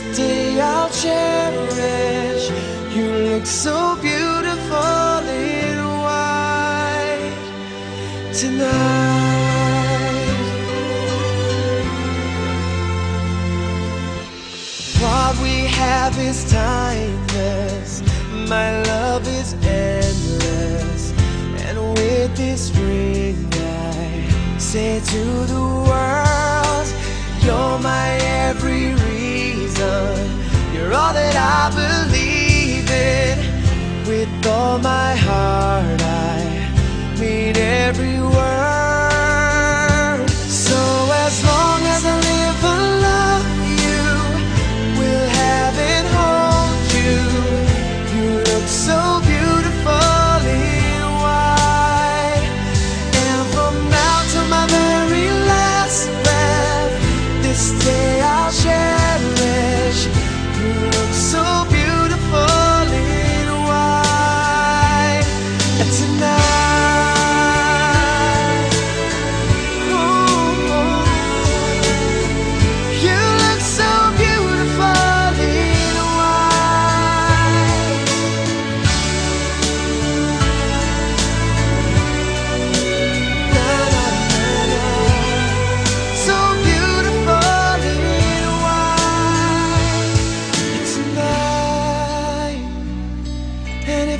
this day I'll cherish. You look so beautiful in white tonight. What we have is timeless. My love is endless. And with this ring, I say to the world, You're my every reason. You're all that I believe in. With all my heart, I mean every word. So as long as I live, and love you. Will have and hold you. You look so beautiful in white. And from now to my very last breath, this tonight.